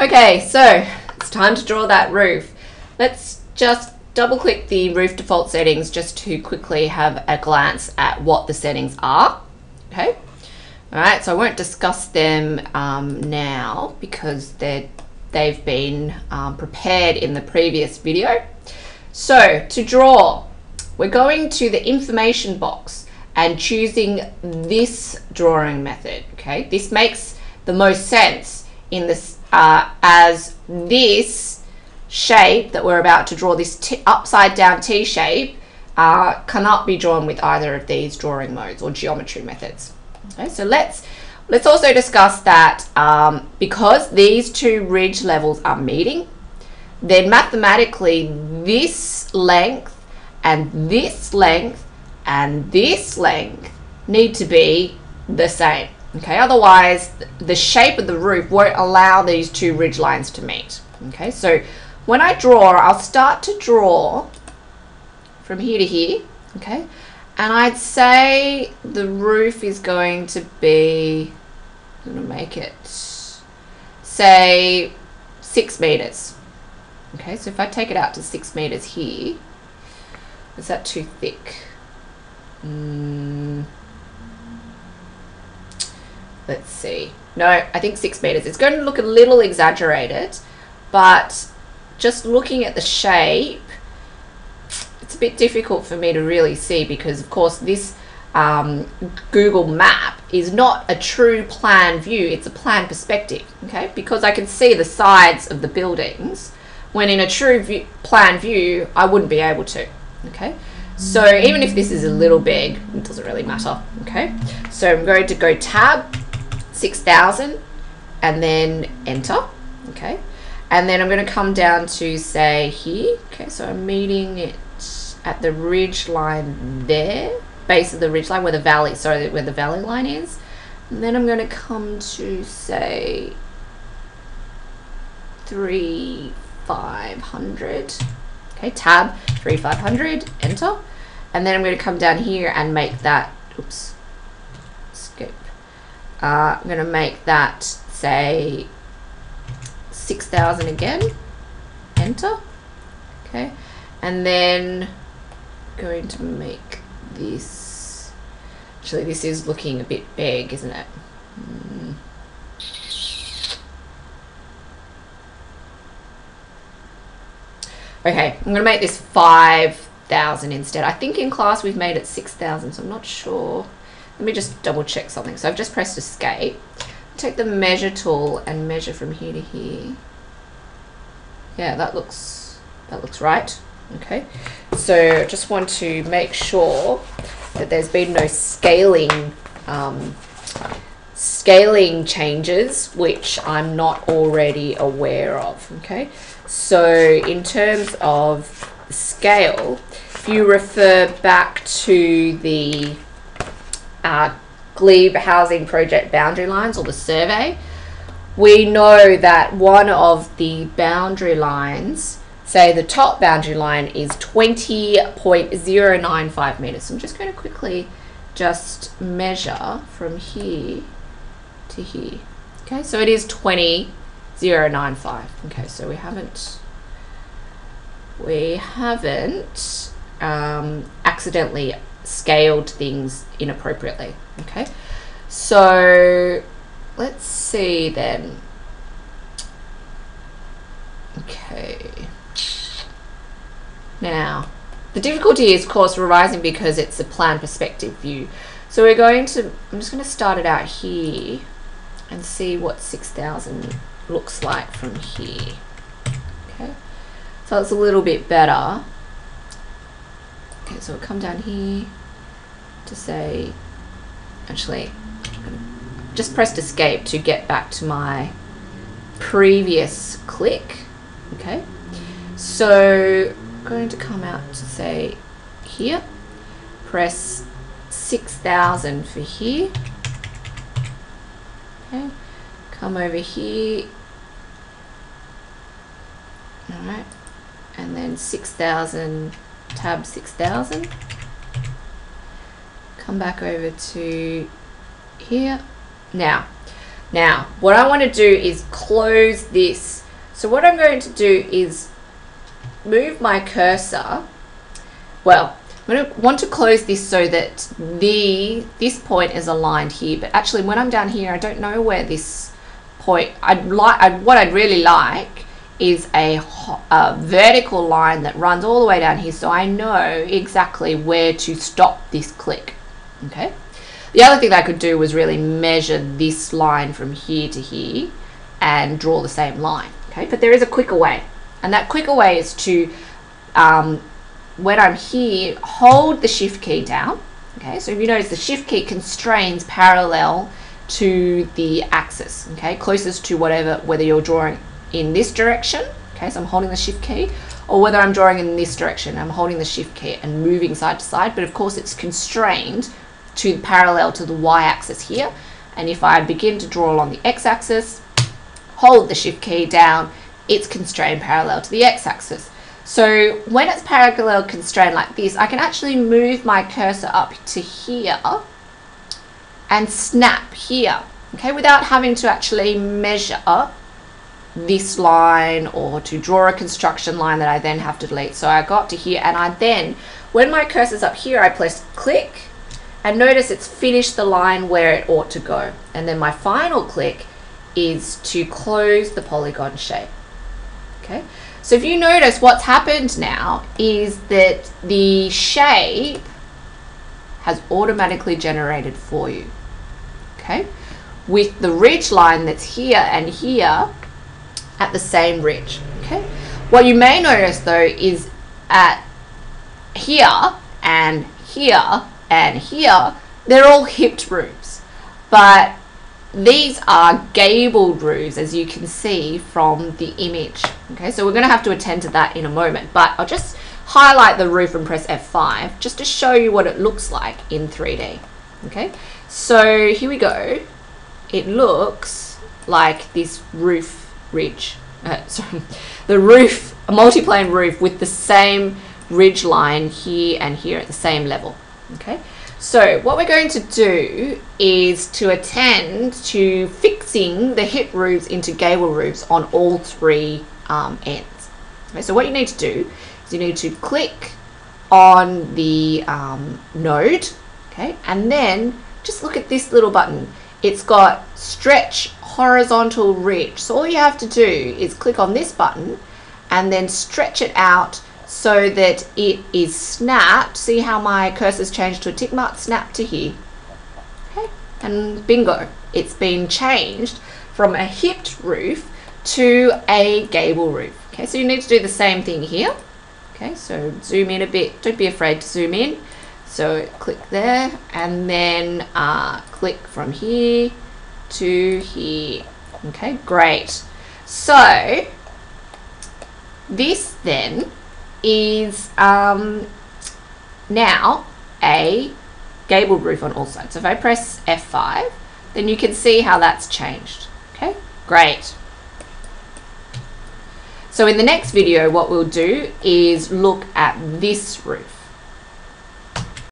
Okay, so it's time to draw that roof. Let's just double click the roof default settings just to quickly have a glance at what the settings are. Okay. All right, so I won't discuss them um, now because they're, they've been um, prepared in the previous video. So to draw, we're going to the information box and choosing this drawing method. Okay, this makes the most sense in this uh, as this shape that we're about to draw, this upside down T shape, uh, cannot be drawn with either of these drawing modes or geometry methods. Okay, so let's let's also discuss that um, because these two ridge levels are meeting, then mathematically this length and this length and this length need to be the same. Okay, otherwise the shape of the roof won't allow these two ridge lines to meet. Okay, so when I draw, I'll start to draw from here to here. Okay, and I'd say the roof is going to be, I'm to make it, say, six meters. Okay, so if I take it out to six meters here, is that too thick? Mm, let's see. No, I think six meters. It's going to look a little exaggerated, but just looking at the shape, it's a bit difficult for me to really see because, of course, this um, Google map is not a true plan view, it's a plan perspective, okay? Because I can see the sides of the buildings, when in a true view, plan view, I wouldn't be able to, okay? So even if this is a little big, it doesn't really matter, okay? So I'm going to go tab, 6000, and then enter, okay? And then I'm going to come down to say here, okay, so I'm meeting it at the ridge line there, base of the ridge line where the valley, sorry, where the valley line is. And then I'm going to come to say three five hundred. Okay, tab three five hundred, enter. And then I'm going to come down here and make that, oops. Uh, I'm going to make that say 6,000 again, enter. Okay, and then going to make this, actually this is looking a bit big, isn't it? Mm. Okay, I'm going to make this 5,000 instead. I think in class we've made it 6,000, so I'm not sure. Let me just double check something. So I've just pressed escape. Take the measure tool and measure from here to here. Yeah, that looks that looks right. Okay, so I just want to make sure that there's been no scaling um, scaling changes which I'm not already aware of. Okay, so in terms of scale, if you refer back to the uh, Glebe Housing Project boundary lines or the survey, we know that one of the boundary lines say the top boundary line is 20.095 meters. So I'm just going to quickly just measure from here to here. Okay, so it is 20.095. Okay, so we haven't we haven't um, accidentally scaled things inappropriately. Okay, so let's see then. Okay. Now, the difficulty is, of course, revising because it's a plan perspective view. So we're going to, I'm just going to start it out here and see what 6,000 looks like from here. Okay, so it's a little bit better. Okay, so we'll come down here to say, actually, just pressed escape to get back to my previous click. Okay, so I'm going to come out to say here, press 6000 for here. Okay, come over here. All right, and then 6000, tab 6000. Come back over to here. Now, Now, what I want to do is close this. So what I'm going to do is move my cursor. Well, I'm going to want to close this so that the this point is aligned here. But actually, when I'm down here, I don't know where this point. I'd like. What I'd really like is a, a vertical line that runs all the way down here, so I know exactly where to stop this click. Okay. The other thing I could do was really measure this line from here to here and draw the same line. Okay, but there is a quicker way, and that quicker way is to, um, when I'm here, hold the shift key down. Okay, so if you notice the shift key constrains parallel to the axis, okay, closest to whatever, whether you're drawing in this direction, okay, so I'm holding the shift key, or whether I'm drawing in this direction, I'm holding the shift key and moving side to side, but of course it's constrained to parallel to the y-axis here. And if I begin to draw along the x-axis, hold the shift key down, it's constrained parallel to the x-axis. So when it's parallel constrained like this, I can actually move my cursor up to here and snap here, okay, without having to actually measure this line or to draw a construction line that I then have to delete. So I got to here and I then, when my cursor's up here, I press click and notice it's finished the line where it ought to go. And then my final click is to close the polygon shape. Okay, so if you notice what's happened now is that the shape has automatically generated for you. Okay, with the ridge line that's here and here at the same ridge. Okay, what you may notice though is at here and here and here, they're all hipped roofs. But these are gabled roofs, as you can see from the image. Okay, so we're going to have to attend to that in a moment. But I'll just highlight the roof and press F5 just to show you what it looks like in 3D. Okay, so here we go. It looks like this roof ridge. Uh, sorry, the roof, a multi-plane roof with the same ridge line here and here at the same level. Okay, so what we're going to do is to attend to fixing the hip roofs into gable roofs on all three um, ends. Okay, so what you need to do is you need to click on the um, node, okay, and then just look at this little button. It's got stretch horizontal ridge. So all you have to do is click on this button and then stretch it out so that it is snapped. See how my cursor's changed to a tick mark? Snap to here. Okay, and bingo, it's been changed from a hipped roof to a gable roof. Okay, so you need to do the same thing here. Okay, so zoom in a bit. Don't be afraid to zoom in. So click there and then uh, click from here to here. Okay, great. So this then is um, now a gable roof on all sides. So if I press F5, then you can see how that's changed. Okay, great. So in the next video, what we'll do is look at this roof.